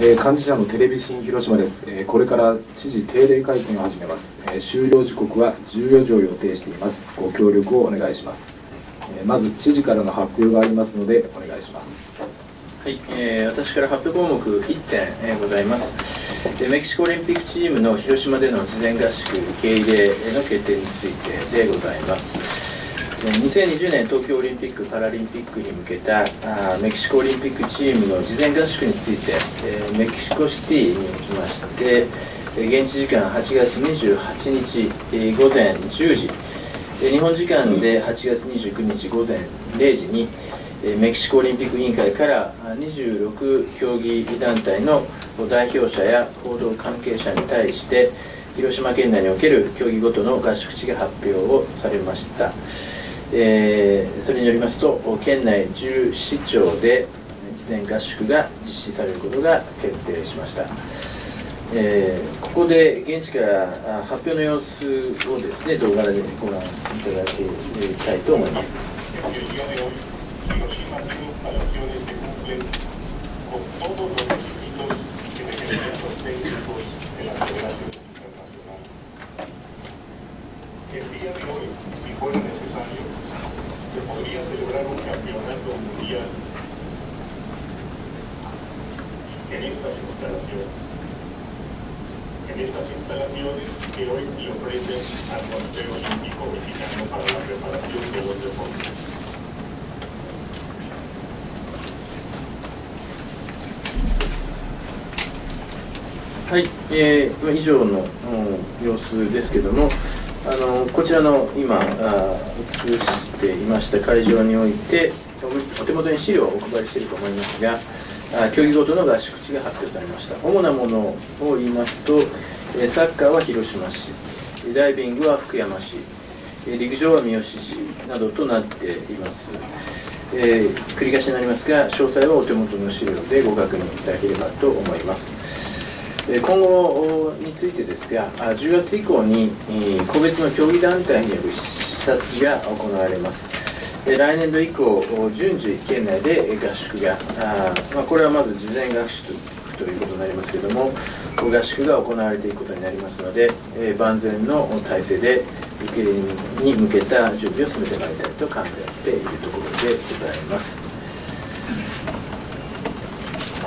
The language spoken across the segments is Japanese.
えー、幹事社のテレビ新広島です、えー、これから知事定例会見を始めます、えー、終了時刻は14時を予定しています。ご協力をお願いします、えまず知事からの発表がありますのでお願いします。はい、えー、私から発表項目1点、えー、ございます。メキシコオリンピックチームの広島での事前合宿受け入れの決定についてでございます。2020年東京オリンピック・パラリンピックに向けたあメキシコオリンピックチームの事前合宿について、えー、メキシコシティにおきまして現地時間8月28日、えー、午前10時日本時間で8月29日午前0時にメキシコオリンピック委員会から26競技団体の代表者や報道関係者に対して広島県内における競技ごとの合宿地が発表をされました。えー、それによりますと県内10市町で事前合宿が実施されることが決定しました、えー、ここで現地から発表の様子をですね動画でご覧いただきたいと思います。En estas instalaciones. En estas instalaciones que hoy le ofrece al Comité Olímpico Mexicano para la preparación de los deportes. はい、えー、以上の、うん、様子ですけども、あのこちらの今あ映していました会場においてお手元に資料をお配りしていると思いますが競技ごとの合宿地が発表されました。主なものを言いますとサッカーは広島市。ダイビングは福山市。陸上は三好市などとなっています、えー、繰り返しになりますが詳細はお手元の資料でご確認いただければと思います。今後についてですが、10月以降に個別の競技団体による視察が行われます。来年度以降、順次、県内で合宿が、あまあ、これはまず事前合宿ということになりますけれども、合宿が行われていくことになりますので、え万全の体制で受け入れに向けた準備を進めてまいりたいと考えているところでございます。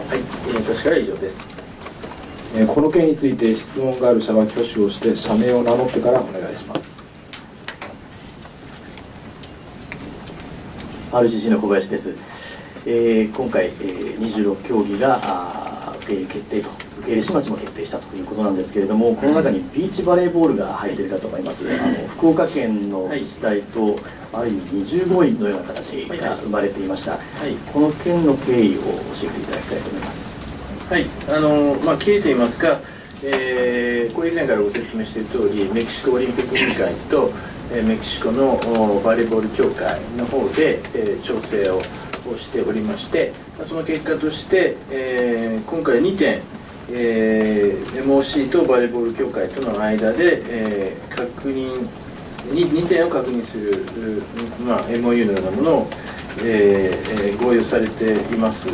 はい、私からは以上です。この件について質問がある者は挙手をして社名を名乗ってからお願いします RCC の小林です、えー、今回、えー、26競技が受け入れ決定と受け入れ始末も決定したということなんですけれどもこの中にビーチバレーボールが入っているかと思いますあの福岡県の自治体と、ある意味25位のような形が生まれていました、はい、この件の経緯を教えていただきたいと思いますはい、あのまあ、経緯といいますか、えー、これ以前からご説明している通り、メキシコオリンピック委員会と、メキシコのバレーボール協会の方で、調整をしておりまして、その結果として、今回2点、えー、MOC とバレーボール協会との間で、えー、確認 2, 点を確認する、まあ、MOU のようなものを、えー、合意をされています。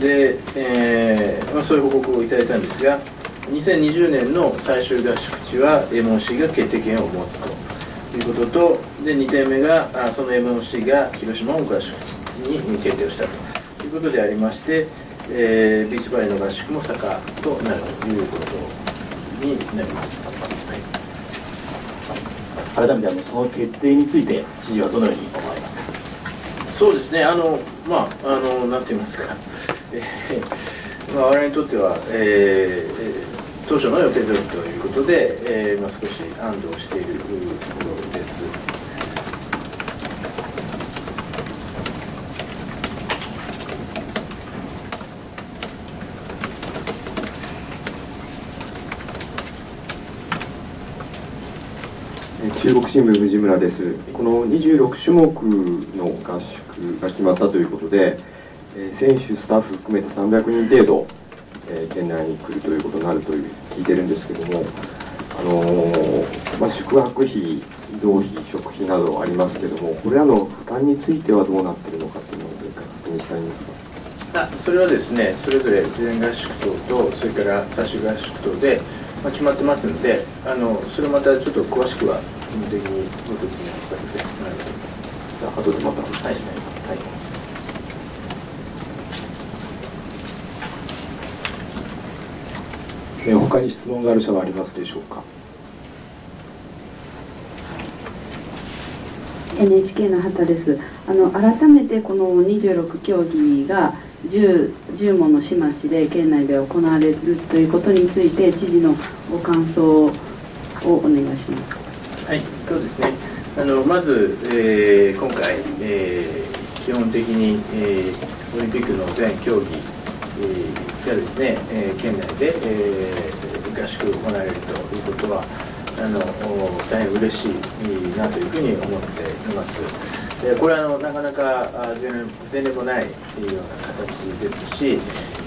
で、えーまあ、そういう報告をいただいたんですが2020年の最終合宿地は MOC が決定権を持つということとで2点目があその MOC が広島の合宿地に決定をしたと。いうことでありまして、えー、ビーチバレーの合宿も坂となるということになります。改めてあのその決定について知事はどのように思われますか？そうですね。あのまああのなんて言いますか。えーまあ、我々にとっては、えー、当初の予定通りということで、えーまあ、少し安堵しているところです。中国新聞藤村です。この26種目の合宿が決まったということで、え選手、スタッフ含めて300人程度、え県内に来るということになるという聞いてるんですけども、あのー、まあ、宿泊費、移動費、食費などありますけども、これらの負担についてはどうなってるのかというのを確認したいんですか。あそれはですね、それぞれ事前合宿等と、それから最終合宿等で、ま、決まってますので、あのそれまたちょっと詳しくは、事務的にご説明させてい。たい。と思い。ます。じゃあ後でまたはい、はい。え他に質問がある者はありますでしょうか NHK の畑ですあの改めてこの26競技が 10, 10もの市町で県内で行われるとい。うことについ。て知事のご感想をお願い。しますはい、そうですね。あのまず、えー今回、えー基本的に、えーオリンピックの全競技、えーがですね、えー県内で、えー合宿行われるということは、あの大変嬉しいなというふうに思っています。でこれはあのなかなかあ前例前例もないような形ですし、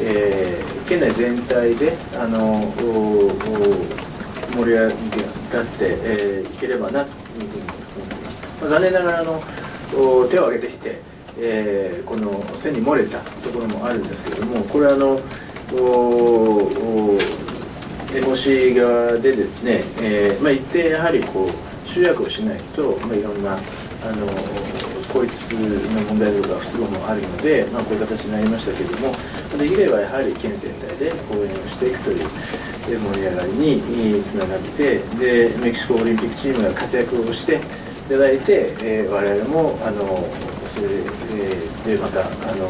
えー県内全体であのおお盛り上げ立って、えーいければなというふうに思います。まあ、残念ながらあの手を挙げてきて、えーこの線に漏れたところもあるんですけれども、これはあのおお弁護士側でですね、えーまあ、一定やはりこう集約をしないと、まあ、いろんなあの法律の問題とか不都合もあるので、まあ、こういう形になりましたけれども、できればやはり県全体で応援をしていくという盛り上がりにつながってでメキシコオリンピックチームが活躍をしていただいて、えー我々もあのそれ、でまたあの、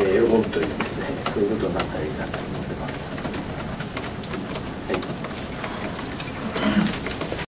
えー喜ぶというですねそういうことになったらいいなと思います。